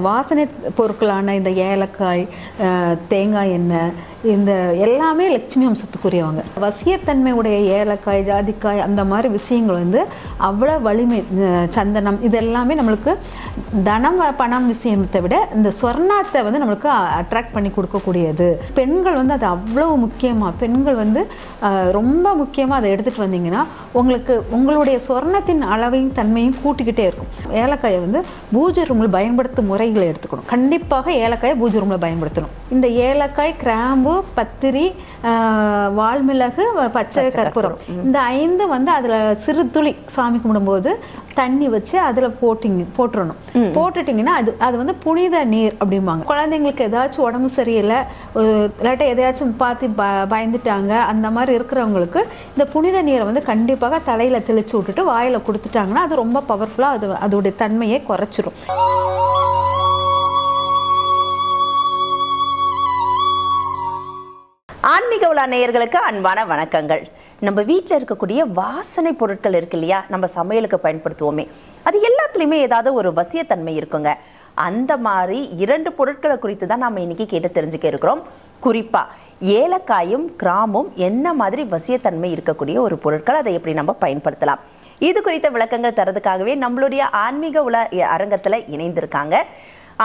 வாசனை பொருட்களான இந்த ஏலக்காய் தேங்காய் எண்ணெய் இந்த எல்லாமே லட்சுமி அம்சத்துக்குரியவங்க வசியத்தன்மை உடைய ஏலக்காய் ஜாதிக்காய் அந்த மாதிரி விஷயங்கள் வந்து அவ்வளோ வலிமை சந்தனம் இது எல்லாமே நம்மளுக்கு தனம் பணம் விஷயத்தை விட இந்த ஸ்வர்ணத்தை வந்து நம்மளுக்கு அட்ராக்ட் பண்ணி கொடுக்கக்கூடியது. பெண்கள் வந்து அது அவ்வளோ முக்கியமாக பெண்கள் வந்து ரொம்ப முக்கியமாக அதை எடுத்துகிட்டு வந்தீங்கன்னா உங்களுக்கு உங்களுடைய சொர்ணத்தின் அளவையும் தன்மையும் கூட்டிக்கிட்டே இருக்கும். ஏலக்காயை வந்து பூஜை ரூமில் பயன்படுத்தும் முறைகளை எடுத்துக்கணும். கண்டிப்பாக ஏலக்காயை பூஜை ரூமில் பயன்படுத்தணும். இந்த ஏலக்காய் கிராம்பு பத்திரி வால்மிளகு பச்சை கற்பூரம். இந்த ஐந்து வந்து அதில் சிறு துளி சாமி கும்பிடும்போது தண்ணி வச்சு அதில் போட்டிங்க போட்டுறணும். போட்டுட்டிங்கன்னா அது அது வந்து புனித நீர் அப்படிம்பாங்க. குழந்தைங்களுக்கு ஏதாச்சும் உடம்பு சரியில்லை இல்லாட்டா எதையாச்சும் பார்த்து ப பயந்துட்டாங்க அந்த மாதிரி இருக்கிறவங்களுக்கு இந்த புனித நீரை வந்து கண்டிப்பாக தலையில் தெளிச்சு விட்டுட்டு வாயில் கொடுத்துட்டாங்கன்னா அது ரொம்ப பவர்ஃபுல்லாக அது அதோடைய தன்மையை குறைச்சிரும். ஆன்மீக உலா நேயர்களுக்கு அன்பான வணக்கங்கள். நம்ம வீட்டில் இருக்கக்கூடிய வாசனை பொருட்கள் இருக்கு இல்லையா? நம்ம சமையலுக்கு பயன்படுத்துவோமே. அது எல்லாத்துலேயுமே ஏதாவது ஒரு வசியத்தன்மை இருக்குங்க. அந்த மாதிரி இரண்டு பொருட்களை குறித்து தான் நம்ம இன்னைக்கு கேட்டு தெரிஞ்சுக்க இருக்கிறோம். குறிப்பாக ஏலக்காயும் கிராமும் என்ன மாதிரி வசியத்தன்மை இருக்கக்கூடிய ஒரு பொருட்கள் அதை எப்படி நம்ம பயன்படுத்தலாம்? இது குறித்த விளக்கங்கள் தரதுக்காகவே நம்மளுடைய ஆன்மீக உல அரங்கத்தில் இணைந்திருக்காங்க.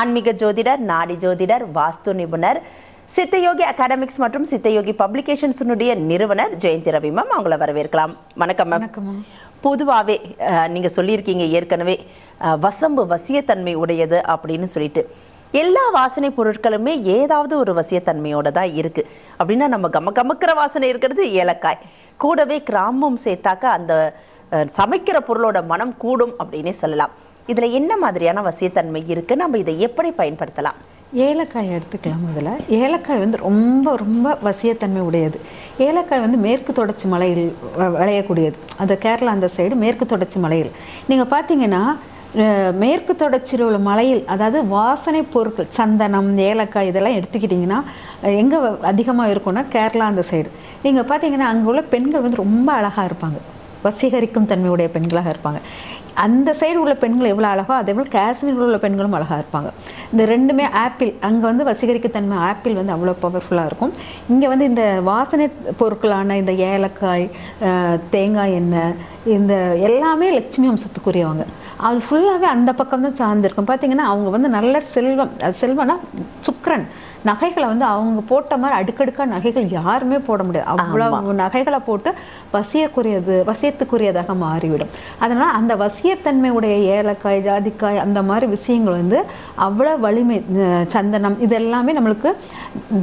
ஆன்மீக ஜோதிடர் நாடி ஜோதிடர் வாஸ்து நிபுணர் சித்தயோகி அகாடமிக்ஸ் மற்றும் சித்தயோகி பப்ளிகேஷன்ஸினுடைய நிறுவனர் ஜெயந்தி ரவி மேம் அவங்கள வரவேற்கலாம். வணக்கம் மேம். பொதுவாகவே அஹ், நீங்க சொல்லியிருக்கீங்க ஏற்கனவே வசம்பு வசியத்தன்மை உடையது அப்படின்னு சொல்லிட்டு. எல்லா வாசனை பொருட்களுமே ஏதாவது ஒரு வசியத்தன்மையோட தான் இருக்கு. அப்படின்னா நம்ம கம கமக்கிற வாசனை இருக்கிறது ஏலக்காய். கூடவே கிராமம் சேர்த்தாக்க அந்த சமைக்கிற பொருளோட மனம் கூடும் அப்படின்னே சொல்லலாம். இதுல என்ன மாதிரியான வசியத்தன்மை இருக்கு? நம்ம இதை எப்படி பயன்படுத்தலாம்? ஏலக்காய் எடுத்துக்கலாம் முதல்ல. ஏலக்காய் வந்து ரொம்ப ரொம்ப வசியத்தன்மை உடையது. ஏலக்காய் வந்து மேற்கு தொடர்ச்சி மலையில் விளையக்கூடியது. அந்த கேரளா அந்த சைடு மேற்கு தொடர்ச்சி மலையில். நீங்கள் பார்த்தீங்கன்னா மேற்கு தொடர்ச்சியில் உள்ள மலையில் அதாவது வாசனை பொருட்கள் சந்தனம் ஏலக்காய் இதெல்லாம் எடுத்துக்கிட்டிங்கன்னா எங்கே அதிகமாக இருக்கும்னா கேரளா அந்த சைடு நீங்கள் பார்த்தீங்கன்னா அங்கே உள்ள பெண்கள் வந்து ரொம்ப அழகாக இருப்பாங்க. வசீகரிக்கும் தன்மையுடைய பெண்களாக இருப்பாங்க. அந்த சைடு உள்ள பெண்கள் எவ்வளோ அழகோ அதே போல் காஷ்மீரில் உள்ள பெண்களும் அழகாக இருப்பாங்க. இந்த ரெண்டுமே ஆப்பிள் அங்கே வந்து வசீகரிக்கத்தன்மை ஆப்பிள் வந்து அவ்வளோ பவர்ஃபுல்லாக இருக்கும். இங்கே வந்து இந்த வாசனை பொருட்களான இந்த ஏலக்காய் தேங்காய் எண்ணெய் இந்த எல்லாமே லட்சுமி அம்சத்துக்குரியவங்க அது ஃபுல்லாகவே அந்த பக்கம் தான் சார்ந்திருக்கும். பார்த்தீங்கன்னா அவங்க வந்து நல்ல செல்வம் செல்வம்னா சுக்ரன் நகைகளை வந்து அவங்க போட்ட மாதிரி அடுக்கடுக்கா நகைகள் யாருமே போட முடியாது. அவ்வளவு நகைகளை போட்டு வசியக்குரியது வசியத்துக்குரியதாக மாறிவிடும். அதனால் அந்த வசியத்தன்மையுடைய ஏலக்காய் ஜாதிக்காய் அந்த மாதிரி விஷயங்கள் வந்து அவ்வளோ வலிமை சந்தனம் இது எல்லாமே நம்மளுக்கு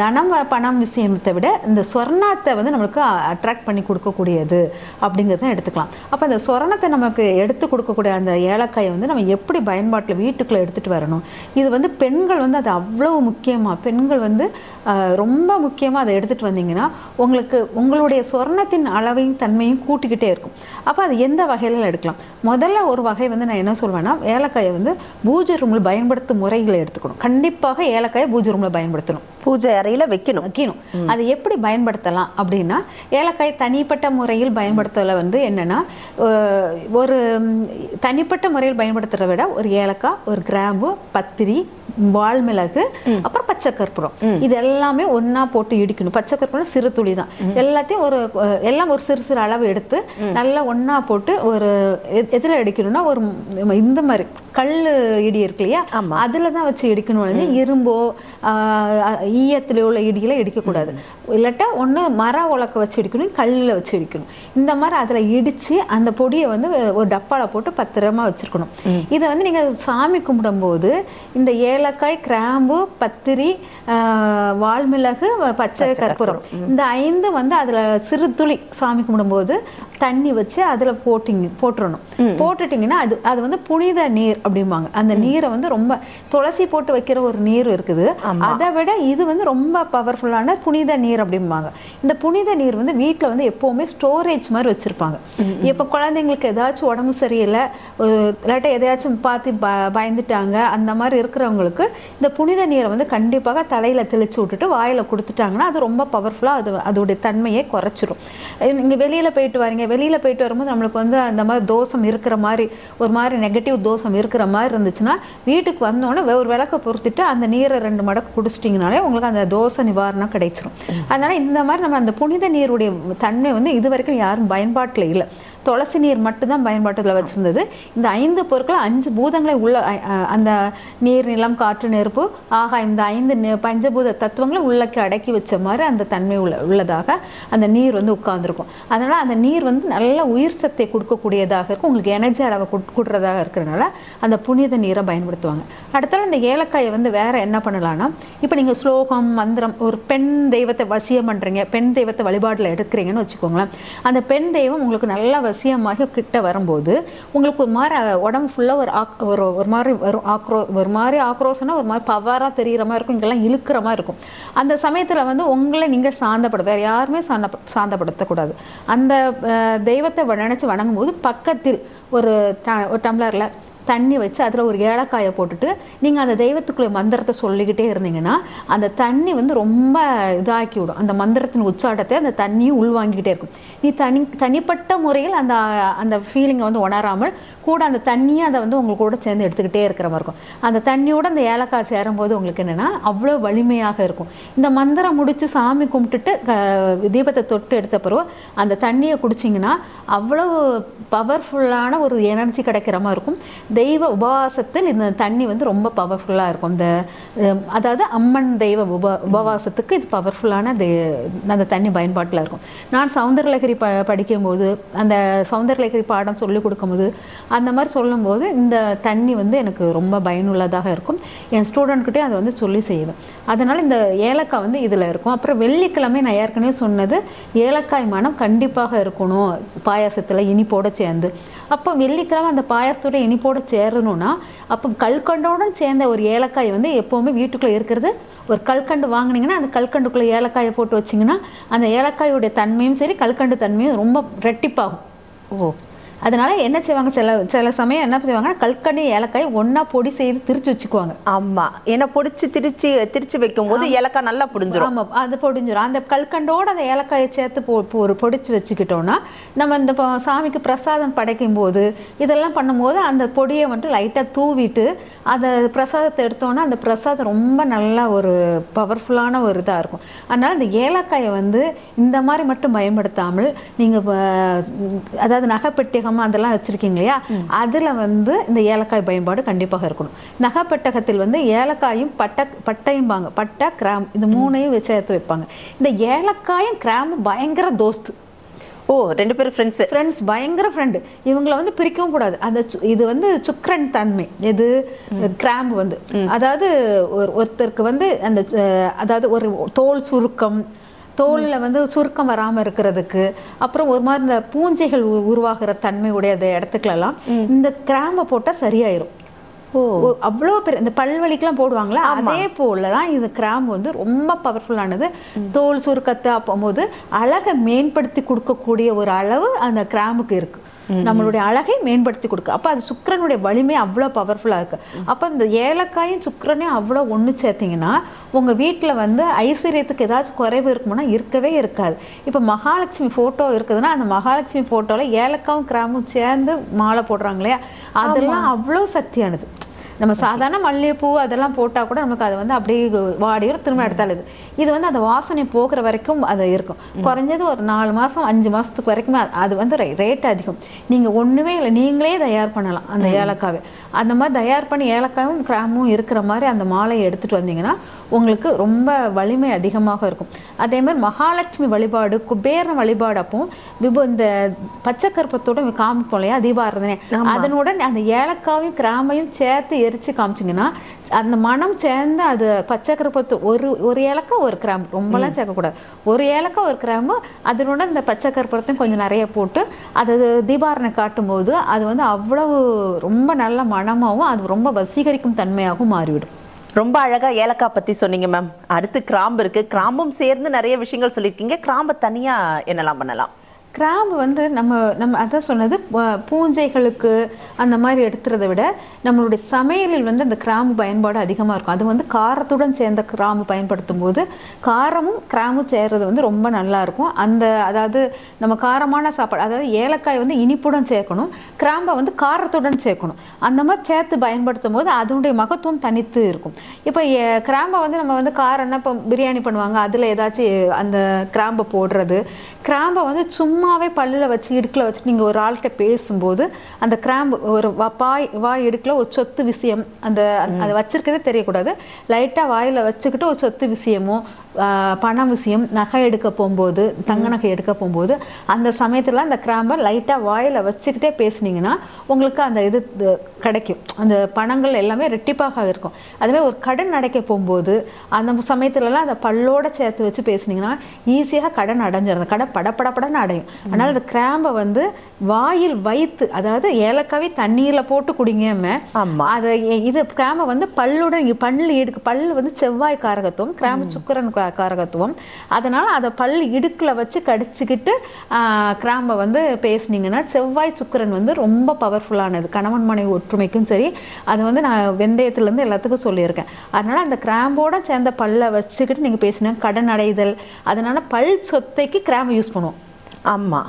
தனம் பணம் விஷயத்தை விட இந்த சொர்ணாத்தை வந்து நம்மளுக்கு அட்ராக்ட் பண்ணி கொடுக்கக்கூடியது அப்படிங்கிறத எடுத்துக்கலாம். அப்போ அந்த சொர்ணத்தை நமக்கு எடுத்து கொடுக்கக்கூடிய அந்த ஏலக்காயை வந்து நம்ம எப்படி பயன்பாட்டில் வீட்டுக்குள்ளே எடுத்துகிட்டு வரணும்? இது வந்து பெண்கள் வந்து அது அவ்வளவு முக்கியமாக பெண்கள் வந்து அஹ், ரொம்ப முக்கியமாக அதை எடுத்துகிட்டு வந்தீங்கன்னா உங்களுக்கு உங்களுடைய சொர்ணத்தின் அளவையும் தன்மையும் கூட்டிக்கிட்டே இருக்கும். அப்போ அது எந்த வகையில் எடுக்கலாம்? முதல்ல ஒரு வகை வந்து நான் என்ன சொல்வேன்னா ஏலக்காயை வந்து பூஜை ரூமில் பயன்படுத்தும் முறைகளை எடுத்துக்கணும். கண்டிப்பாக ஏலக்காயை பூஜை ரூமில் பயன்படுத்தணும். பூஜை அறையில வைக்கணும். வைக்கணும். அதை எப்படி பயன்படுத்தலாம் அப்படின்னா ஏலக்காய் தனிப்பட்ட முறையில் பயன்படுத்தல வந்து என்னன்னா ஒரு தனிப்பட்ட முறையில் பயன்படுத்துறத விட ஒரு ஏலக்காய் ஒரு கிராம்பு பத்திரி வால்மிளகு அப்புறம் பச்சை கற்பூரம் இது எல்லாமே ஒண்ணா போட்டு இடிக்கணும். பச்சை கற்பூரம் சிறு துளி தான். எல்லாத்தையும் ஒரு எல்லாம் ஒரு சிறு சிறு அளவு எடுத்து நல்லா ஒண்ணா போட்டு ஒரு எதுல இடிக்கணும்னா ஒரு இந்த மாதிரி கல்லு இடி இருக்கு இல்லையா? அதுல தான் வச்சு இடிக்கணும் இரும்போ ஈயத்துல உள்ள இடிகளை இடிக்கக்கூடாது. இல்லாட்டா ஒண்ணு மர உலக்க வச்சு இடிக்கணும் கல்லில் வச்சு இடிக்கணும். இந்த மாதிரி அதுல இடிச்சு அந்த பொடியை வந்து ஒரு டப்பால போட்டு பத்திரமா வச்சிருக்கணும். இதை வந்து நீங்க சாமி கும்பிடும்போது இந்த ஏலக்காய் கிராம்பு பத்திரி வால்மிளகு பச்சை கற்பூரம். இந்த ஐந்து வந்து அதுல சிறு துளி சாமி கும்பிடும்போது தண்ணி வச்சு அதுல போட்டிங்க போட்டுறணும். போட்டுட்டிங்கன்னா அது அது வந்து புனித நீர் அப்படிம்பாங்க. அந்த நீரை வந்து ரொம்ப துளசி போட்டு வைக்கிற ஒரு நீர் இருக்குது. அதை விட இது வந்து ரொம்ப பவர்ஃபுல்லான புனித நீர் அப்படிம்பாங்க. இந்த புனித நீர் வந்து வீட்டில் வந்து எப்போவுமே ஸ்டோரேஜ் மாதிரி வச்சிருப்பாங்க. இப்போ குழந்தைங்களுக்கு ஏதாச்சும் உடம்பு சரியில்லை இல்லாட்டா எதையாச்சும் பார்த்து ப பயந்துட்டாங்க அந்த மாதிரி இருக்கிறவங்களுக்கு இந்த புனித நீரை வந்து கண்டிப்பாக தலையில் தெளிச்சு விட்டுட்டு வாயில் கொடுத்துட்டாங்கன்னா அது ரொம்ப பவர்ஃபுல்லாக அது அதோடைய தன்மையை குறைச்சிரும். நீங்கள் வெளியில் போயிட்டு வரீங்க. வெளியில் போயிட்டு வரும்போது நம்மளுக்கு வந்து அந்த மாதிரி தோஷம் இருக்கிற மாதிரி ஒரு மாதிரி நெகட்டிவ் தோஷம் இருக்கிற மாதிரி இருந்துச்சுன்னா வீட்டுக்கு வந்தோடனே ஒரு விளக்க பொறுத்துட்டு அந்த நீரை ரெண்டு மடக்கு குடிச்சிட்டிங்கனாலே உங்களுக்கு அந்த தோசை நிவாரணம் கிடைச்சிரும். அதனால இந்த மாதிரி நம்ம அந்த புனித நீருடைய தன்மை வந்து இது வரைக்கும் யாரும் பயன்பாட்டில் இல்லை. துளசி நீர் மட்டும்தான் பயன்பாட்டில் வச்சுருந்தது. இந்த ஐந்து பொருட்கள் அஞ்சு பூதங்களை உள்ள அந்த நீர் நிலம் காற்று நெருப்பு ஆகா இந்த ஐந்து பஞ்சபூத தத்துவங்களை உள்ளக்கு அடக்கி வச்ச மாதிரி அந்த தன்மை உள்ள உள்ளதாக அந்த நீர் வந்து உட்கார்ந்துருக்கும். அதனால் அந்த நீர் வந்து நல்ல உயிர் சத்தை கொடுக்கக்கூடியதாக இருக்கும். உங்களுக்கு எனர்ஜி அளவை கொடுக்குறதாக கொடுக்கறதாக இருக்கிறதுனால அந்த புனித நீரை பயன்படுத்துவாங்க. அடுத்தால இந்த ஏலக்காயை வந்து வேற என்ன பண்ணலான்னா இப்போ நீங்கள் ஸ்லோகம் மந்திரம் ஒரு பெண் தெய்வத்தை வசியம் பண்ணுறீங்க பெண் தெய்வத்தை வழிபாட்டில் எடுக்கிறீங்கன்னு வச்சுக்கோங்களேன். அந்த பெண் தெய்வம் உங்களுக்கு நல்லா வசியமாக கிட்ட வரும்போது உங்களுக்கு ஒரு மாதிரி உடம்பு ஃபுல்லாக ஒரு ஆக் ஒரு ஒரு மாதிரி வரும் ஆக்ரோ ஒரு மாதிரி ஆக்ரோஷனா ஒரு மாதிரி பவராக தெரிகிற மாதிரி இருக்கும் இங்கெல்லாம் இழுக்கிற மாதிரி இருக்கும். அந்த சமயத்தில் வந்து உங்களை நீங்கள் சாந்தப்பட வேறு யாருமே சாந்த சாந்தப்படுத்தக்கூடாது. அந்த தெய்வத்தை நினச்சி வணங்கும் போது பக்கத்தில் ஒரு ட ஒரு டம்ளரில் தண்ணி வச்சு அதில் ஒரு ஏலக்காயை போட்டுட்டு நீங்கள் அந்த தெய்வத்துக்குள்ளே மந்திரத்தை சொல்லிக்கிட்டே இருந்தீங்கன்னா அந்த தண்ணி வந்து ரொம்ப இதாக்கி விடும் அந்த மந்திரத்தின் உச்சாட்டத்தை அந்த தண்ணியும் உள்வாங்கிக்கிட்டே இருக்கும். நீ தனி தனிப்பட்ட முறையில் அந்த அந்த ஃபீலிங்கை வந்து உணராமல் கூட அந்த தண்ணியை அதை வந்து உங்களுக்கு கூட சேர்ந்து எடுத்துக்கிட்டே இருக்கிற மாதிரி இருக்கும். அந்த தண்ணியோட அந்த ஏலக்காய் சேரும்போது உங்களுக்கு என்னென்னா அவ்வளோ வலிமையாக இருக்கும். இந்த மந்திரம் முடித்து சாமி கும்பிட்டுட்டு க- தீபத்தை தொட்டு எடுத்த பிறகு அந்த தண்ணியை குடிச்சிங்கன்னா அவ்வளோ பவர்ஃபுல்லான ஒரு எனர்ஜி கிடைக்கிற மாதிரி இருக்கும். தெய்வ உபவாசத்தில் இந்த தண்ணி வந்து ரொம்ப பவர்ஃபுல்லாக இருக்கும். இந்த அதாவது அம்மன் தெய்வ உப உபவாசத்துக்கு இது பவர்ஃபுல்லான அந்த தண்ணி பயன்பாட்டில் இருக்கும். நான் சவுந்தரலகிரி ப படிக்கும்போது அந்த சவுந்தரலகிரி பாடம் சொல்லிக் கொடுக்கும்போது அந்த மாதிரி சொல்லும்போது இந்த தண்ணி வந்து எனக்கு ரொம்ப பயனுள்ளதாக இருக்கும். என் ஸ்டூடெண்ட்கிட்டே அதை வந்து சொல்லி செய்வேன். அதனால் இந்த ஏலக்காய் வந்து இதில் இருக்கும். அப்புறம் வெள்ளிக்கிழமை நான் ஏற்கனவே சொன்னது ஏலக்காய் மனம் கண்டிப்பாக இருக்கணும். பாயாசத்தில் இனிப்போட சேர்ந்து. அப்போ வெள்ளிக்கிழமை அந்த பாயாசத்தோட இனிப்போட சேரணும்னா அப்போ கல்கண்டோடன் சேர்ந்த ஒரு ஏலக்காய் வந்து எப்போவுமே வீட்டுக்குள்ளே இருக்கிறது. ஒரு கல்கண்டு வாங்கினீங்கன்னா அந்த கல்கண்டுக்குள்ளே ஏலக்காயை போட்டு வச்சிங்கன்னா அந்த ஏலக்காயோடைய தன்மையும் சரி கல்கண்டு தன்மையும் ரொம்ப ரெட்டிப்பாகும் ஓ அதனால என்ன செய்வாங்க? சில சில சமயம் என்ன செய்வாங்கன்னா கல்கண்டு ஏலக்காய் ஒண்ணா பொடி செய்து திரிச்சு வச்சுக்குவாங்க. ஆமா. ஏன்னா பொடிச்சு திரிச்சு திரிச்சு வைக்கும்போது ஏலக்காய் நல்லா புடிஞ்சிரும். ஆமா. அது பொடிஞ்சிரும். அந்த கல்கண்டோட அந்த ஏலக்காயை சேர்த்து பொ ஒரு பொடிச்சு வச்சுக்கிட்டோம்னா நம்ம இந்த இப்போ சாமிக்கு பிரசாதம் படைக்கும் போது இதெல்லாம் பண்ணும்போது அந்த பொடியை வந்துட்டு லைட்டாக தூவிட்டு அந்த பிரசாதத்தை எடுத்தோம்னா அந்த பிரசாதம் ரொம்ப நல்லா ஒரு பவர்ஃபுல்லான ஒரு இதாக இருக்கும். அதனால இந்த ஏலக்காயை வந்து இந்த மாதிரி மட்டும் பயன்படுத்தாமல் நீங்கள் அதாவது நகைப்பெட்டகம் அதெல்லாம் வச்சுருக்கீங்க இல்லையா? அதில் வந்து இந்த ஏலக்காய் பயன்பாடு கண்டிப்பாக இருக்கணும். நகைப்பெட்டகத்தில் வந்து ஏலக்காயும் பட்டை பட்டையும்பாங்க பட்டை கிராம் இது மூணையும் வச்சு சேர்த்து வைப்பாங்க. இந்த ஏலக்காயும் கிராமும் பயங்கர தோஸ்து. ஓ ரெண்டு பேரும் ஃப்ரெண்ட்ஸ் ஃப்ரெண்ட்ஸ் பயங்கர ஃப்ரெண்டு இவங்கள வந்து பிரிக்கவும் கூடாது. அந்த இது வந்து சுக்ரன் தன்மை. எது? கிராம்பு வந்து. அதாவது ஒரு ஒருத்தருக்கு வந்து அந்த அதாவது ஒரு தோல் சுருக்கம் தோலில் வந்து சுருக்கம் வராமல் இருக்கிறதுக்கு அப்புறம் ஒரு மாதிரி இந்த பூஞ்சைகள் உருவாகிற தன்மை உடைய இடத்துக்குலாம் இந்த கிராம்பை போட்டால் சரியாயிரும். அவ்வளோ பெரிய இந்த பல்வலிக்கெல்லாம் போடுவாங்களா அதே போல தான் இது கிராம்பு வந்து ரொம்ப பவர்ஃபுல்லானது தோல் சுருக்கத்தை அப்போது அழகை மேம்படுத்தி கொடுக்கக்கூடிய ஒரு அளவு அந்த கிராம்புக்கு இருக்கு. நம்மளுடைய அழகை மேம்படுத்தி கொடுக்கு. அப்போ அது சுக்கிரனுடைய வலிமை அவ்வளோ பவர்ஃபுல்லாக இருக்கு. அப்போ இந்த ஏலக்காயும் சுக்கிரனையும் அவ்வளோ ஒன்று சேர்த்தீங்கன்னா உங்கள் வீட்டில் வந்து ஐஸ்வர்யத்துக்கு ஏதாச்சும் குறைவு இருக்குமானா இருக்கவே இருக்காது. இப்போ மகாலட்சுமி ஃபோட்டோ இருக்குதுன்னா அந்த மகாலட்சுமி ஃபோட்டோவில் ஏலக்காவும் கிராம்பும் சேர்ந்து மாலை போடுறாங்க இல்லையா? அதெல்லாம் அவ்வளோ சக்தியானது. நம்ம சாதாரண மல்லிகைப்பூ அதெல்லாம் போட்டால் கூட நமக்கு அது வந்து அப்படியே வாடிடும் திரும்ப எடுத்தால் இது இது வந்து அந்த வாசனை போகிற வரைக்கும் அது இருக்கும். குறைஞ்சது ஒரு நாலு மாதம் அஞ்சு மாதத்துக்கு வரைக்குமே அது- அது வந்து ரேட் அதிகம். நீங்கள் ஒன்றுமே இல்லை நீங்களே தயார் பண்ணலாம் அந்த ஏலக்காவை. அந்த மாதிரி தயார் பண்ணி ஏலக்காயும் கிராமும் இருக்கிற மாதிரி அந்த மாலையை எடுத்துகிட்டு வந்தீங்கன்னா உங்களுக்கு ரொம்ப வலிமை அதிகமாக இருக்கும். அதே மாதிரி மகாலட்சுமி வழிபாடு குபேரன் வழிபாடு அப்போ விபு இந்த பச்சை கருப்பத்தோட காமிப்போம் இல்லையா தீபாரதனை. அதனுடன் அந்த ஏலக்காவையும் கிராமையும் சேர்த்து எரிச்சு காமிச்சிங்கன்னா அந்த மனம் சேர்ந்து அது பச்சை கருப்பத்து ஒரு ஒரு ஏலக்காய் ஒரு கிராம்பு ரொம்பலாம் சேர்க்கக்கூடாது. ஒரு ஏலக்காய் ஒரு கிராம்பு அதனுடன் இந்த பச்சை கருப்பத்தையும் கொஞ்சம் நிறைய போட்டு அது தீபாரணை காட்டும்போது அது வந்து அவ்வளவு ரொம்ப நல்ல மனமாகவும் அது ரொம்ப வசீகரிக்கும் தன்மையாகவும் மாறிவிடும். ரொம்ப அழகா ஏலக்காய் பத்தி சொன்னீங்க மேம். அடுத்து கிராம்பு இருக்கு. கிராம்பும் சேர்ந்து நிறைய விஷயங்கள் சொல்லியிருக்கீங்க. கிராம்பை தனியா என்னெல்லாம் பண்ணலாம்? கிராம்பு வந்து நம்ம நம்ம அதான் சொன்னது பூஞ்சைகளுக்கு அந்த மாதிரி எடுத்துறதை விட நம்மளுடைய சமையலில் வந்து அந்த கிராம்பு பயன்பாடு அதிகமாக இருக்கும். அது வந்து காரத்துடன் சேர்ந்த கிராம்பு பயன்படுத்தும் போது காரமும் கிராம்பும் சேர்றது வந்து ரொம்ப நல்லாயிருக்கும் அந்த அதாவது நம்ம காரமான சாப்பாடு அதாவது ஏலக்காய் வந்து இனிப்புடன் சேர்க்கணும் கிராம்பை வந்து காரத்துடன் சேர்க்கணும். அந்த மாதிரி சேர்த்து பயன்படுத்தும் போது அதனுடைய மகத்துவம் தனித்து இருக்கும். இப்போ கிராம்பை வந்து நம்ம வந்து காரம்னா இப்போ பிரியாணி பண்ணுவாங்க அதில் ஏதாச்சும் அந்த கிராம்பை போடுறது. கிராம்பை வந்து சும்மா சும்மாவே பல்லில் வச்சு இடுக்கில் வச்சு நீங்கள் ஒரு ஆள்கிட்ட பேசும்போது அந்த கிராம்பு ஒரு பாய் வாய் இடுக்கில் ஒரு சொத்து விஷயம் அந்த அதை வச்சிருக்கதே தெரியக்கூடாது. லைட்டாக வாயில் வச்சுக்கிட்டு ஒரு சொத்து விஷயமோ பண விஷயம் நகை எடுக்க போகும்போது தங்க நகை எடுக்க போகும்போது அந்த சமயத்தில் அந்த கிராம்பை லைட்டாக வாயில் வச்சுக்கிட்டே பேசுனீங்கன்னா உங்களுக்கு அந்த இது கிடைக்கும். அந்த பணங்கள் எல்லாமே ரெட்டிப்பாக இருக்கும். அதுவே ஒரு கடன் அடைக்க போகும்போது அந்த சமயத்துலலாம் அந்த பல்லோட சேர்த்து வச்சு பேசுனீங்கன்னா ஈஸியாக கடன் அடைஞ்சிடும் அந்த கடன் படப்படப்படன்னு அடையும். அதனால் அந்த கிராம்பை வந்து வாயில் வைத்து அதாவது ஏலக்காவே தண்ணீரில் போட்டு குடிங்கம்ம ஆமா. அதை இது கிராம்பை வந்து பல்லுடன் பல்லு இடுக்கு பல்லு வந்து செவ்வாய் காரகத்துவம் கிராம்பு சுக்கிரன் காரகத்துவம். அதனால அதை பல்லு இடுக்கில் வச்சு கடிச்சுக்கிட்டு கிராம்பை வந்து பேசுனீங்கன்னா செவ்வாய் சுக்கிரன் வந்து ரொம்ப பவர்ஃபுல்லானது கணவன் மனைவி ஒற்றுமைக்கும் சரி அது வந்து நான் வெந்தயத்துலேருந்து எல்லாத்துக்கும் சொல்லியிருக்கேன். அதனால அந்த கிராம்போட சேர்ந்த பல்லை வச்சுக்கிட்டு நீங்கள் பேசினா கடன் அடைதல் அதனால பல் சொத்தைக்கு கிராம்பு யூஸ் பண்ணுவோம். ஆமா.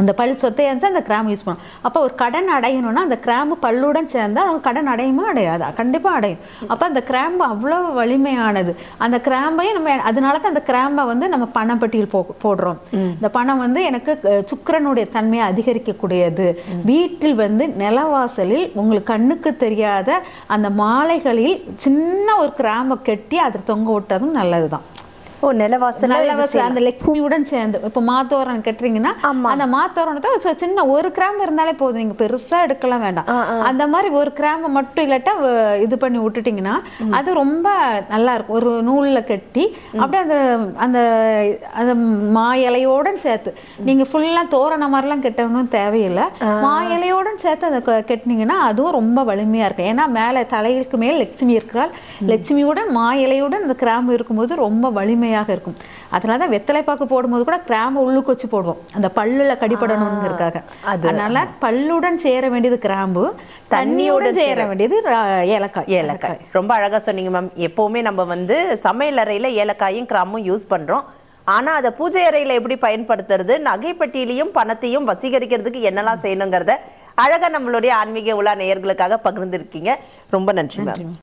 அந்த பல் சொத்தையா இருந்தால் அந்த கிராம்பு யூஸ் பண்ணும் அப்போ ஒரு கடன் அடையணும்னா அந்த கிராம்பு பல்லுடன் சேர்ந்தா அவங்க கடன் அடையுமா? அடையாது? கண்டிப்பாக அடையும். அப்போ அந்த கிராம்பு அவ்வளோ வலிமையானது. அந்த கிராம்பையும் நம்ம அதனால தான் அந்த கிராம்பை வந்து நம்ம பணப்பட்டியல் போ போடுறோம். இந்த பணம் வந்து எனக்கு சுக்கிரனுடைய தன்மையை அதிகரிக்கக்கூடியது. வீட்டில் வந்து நிலவாசலில் உங்களுக்கு கண்ணுக்கு தெரியாத அந்த மாலைகளில் சின்ன ஒரு கிராம்பை கட்டி அதில் தொங்க விட்டதும் நல்லது தான் ஓ நிலவாசல் நல்ல வசதி அந்த லட்சுமியுடன் சேர்ந்து. இப்போ மாத்தோரணம் கட்டுறீங்கன்னா. அந்த மாத்தோரணத்தை ஒரு சி- சின்ன ஒரு கிராம் இருந்தாலே போதும். நீங்க பெருசா எடுக்கலாம் வேண்டாம். அந்த மாதிரி ஒரு கிராம்பை மட்டும் இல்லாட்டா இது பண்ணி விட்டுட்டீங்கன்னா அது ரொம்ப நல்லா இருக்கும். ஒரு நூல்ல கட்டி அப்படியே அந்த அந்த அந்த மா இலையோடன் சேர்த்து. நீங்க ஃபுல்லா தோரண மாதிரிலாம் கட்டணும் தேவையில்லை. மா இலையோடன் சேர்த்து அதை கட்டினீங்கன்னா அதுவும் ரொம்ப வலிமையா இருக்கும். ஏன்னா மேலே தலைகளுக்கு மேல் லட்சுமி இருக்கிறாள். லட்சுமியுடன் மா இலையுடன் அந்த கிராம்பு இருக்கும்போது ரொம்ப வலிமையாக இருக்கும். அதனால தான் வெத்தலைப்பாக்கு போடும்போது கூட கிராம்பு உள்ளுக்கு வச்சு போடுவோம். அந்த பல்லுல கடிப்படணுங்கிறதுக்காக அதனால பல்லுடன் சேர வேண்டியது கிராம்பு தண்ணியுடன் சேர வேண்டியது ஏலக்காய். ஏலக்காய். ரொம்ப அழகா சொன்னீங்க மேம். எப்பவுமே நம்ம வந்து சமையல் அறையில ஏலக்காயும் கிராமும் யூஸ் பண்றோம். ஆனா அதை பூஜை அறையில எப்படி பயன்படுத்துறது? நகைப்பட்டியிலையும் பணத்தையும் வசீகரிக்கிறதுக்கு என்னெல்லாம் செய்யணுங்கிறத அழகா நம்மளுடைய ஆன்மீக உலா நேயர்களுக்காக பகிர்ந்திருக்கீங்க. ரொம்ப நன்றி மேம்.